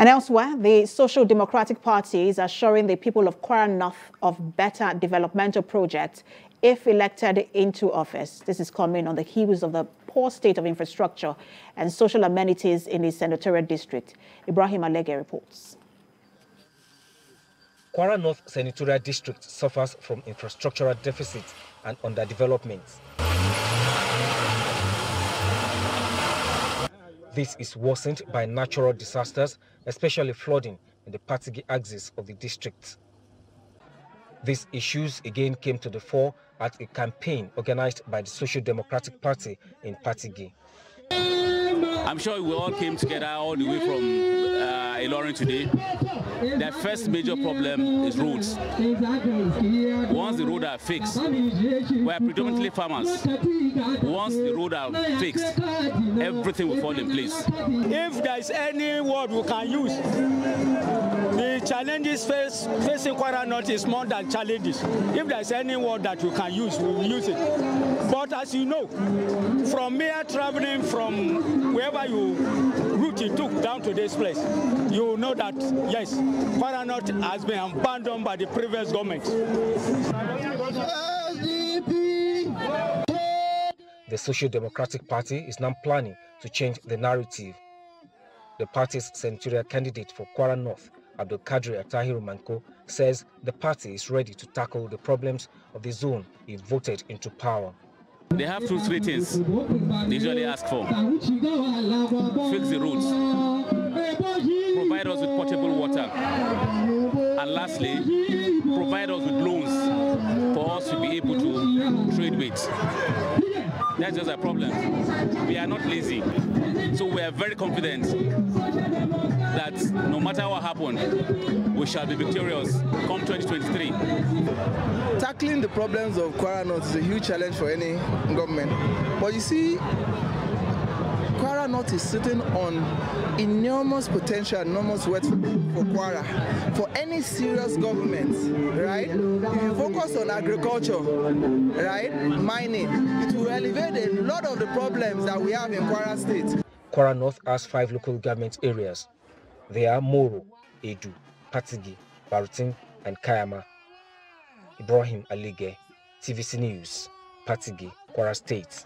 And elsewhere, the Social Democratic Party is assuring the people of Kwara North of better developmental projects if elected into office. This is coming on the heels of the poor state of infrastructure and social amenities in the senatorial district. Ibrahim Alege reports. Kwara North Senatorial District suffers from infrastructural deficits and underdevelopment. This is worsened by natural disasters, especially flooding in the Patigi axis of the district. These issues again came to the fore at a campaign organized by the Social Democratic Party in Patigi. I'm sure we all came together all the way from Ilorin today. The first major problem is roads. Once the roads are fixed, we are predominantly farmers. Once the roads are fixed, everything will fall in place. If there is any word we can use, the challenges face, facing Kwara North is more than challenges. If there is any word that we can use, we will use it. But as you know, from mere traveling from wherever you route you took down to this place, you know that yes, Kwara North has been abandoned by the previous government. The Social Democratic Party is now planning to change the narrative. The party's senatorial candidate for Kwara North, Abdul Kadri Atahiru Manko, says the party is ready to tackle the problems of the zone if voted into power. They have two, three things they usually ask for. Fix the roads, lastly, provide us with loans for us to be able to trade with. That's just a problem. We are not lazy. So we are very confident that no matter what happens, we shall be victorious come 2023. Tackling the problems of Kwara North is a huge challenge for any government. But you see, Kwara North is sitting on enormous potential, enormous wealth for Kwara. For any serious government, right? If you focus on agriculture, right, mining, it will elevate a lot of the problems that we have in Kwara State. Kwara North has five local government areas. They are Moro, Edu, Patigi, Barutin, and Kayama. Ibrahim Alige, TVC News, Patigi, Kwara State.